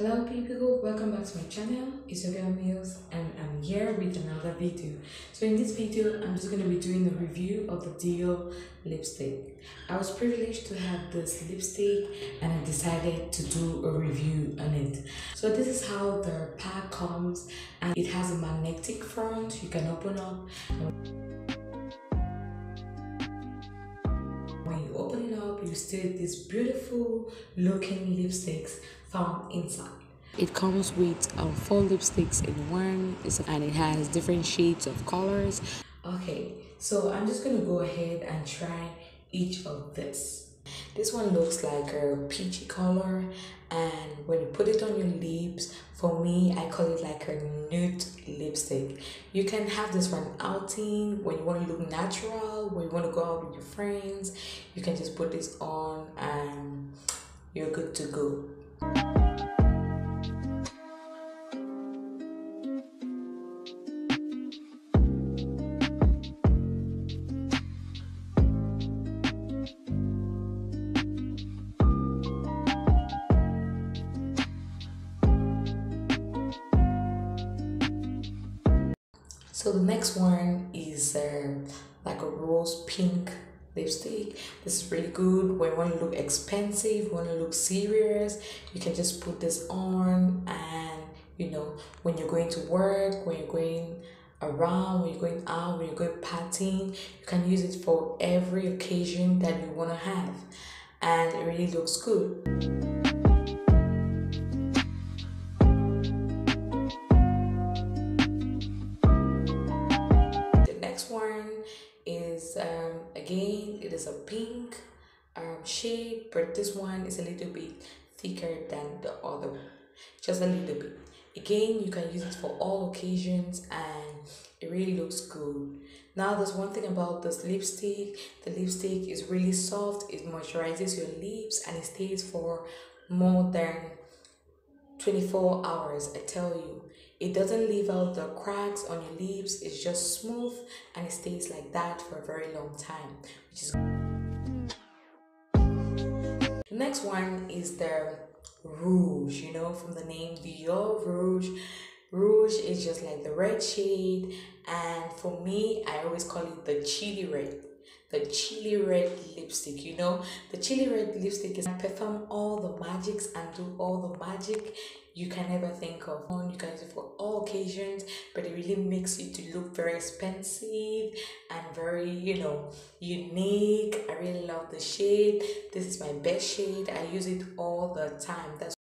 Hello people, welcome back to my channel, it's your girl Mills and I'm here with another video. So in this video, I'm just going to be doing a review of the Dior lipstick. I was privileged to have this lipstick and I decided to do a review on it. So this is how the pack comes and it has a magnetic front, you can open up. When you open it up, you see these beautiful looking lipsticks found inside. It comes with um, four lipsticks in one and it has different shades of colors. Okay, so I'm just gonna go ahead and try each of this. This one looks like a peachy color and when you put it on your lips, for me, I call it like a nude lipstick. You can have this for an outing when you want to look natural, when you want to go out with your friends. You can just put this on and you're good to go. So the next one is uh, like a rose pink lipstick. This is really good when you want to look expensive, want to look serious. You can just put this on and you know when you're going to work, when you're going around, when you're going out, when you're going partying, you can use it for every occasion that you want to have and it really looks good. Again it is a pink um, shade but this one is a little bit thicker than the other just a little bit. Again you can use it for all occasions and it really looks good. Now there's one thing about this lipstick. The lipstick is really soft. It moisturizes your lips and it stays for more than 24 hours i tell you. It doesn't leave out the cracks on your lips. It's just smooth and it stays like that for a very long time which is the next one is the rouge you know from the name Dior rouge. Rouge is just like the red shade. And for me i always call it the chili red the chili red lipstick you know? The chili red lipstick is perform all the magics and do all the magic you can never think of. You can use it for all occasions but it really makes it to look very expensive and very you know unique. I really love the shade. This is my best shade. I use it all the time. That's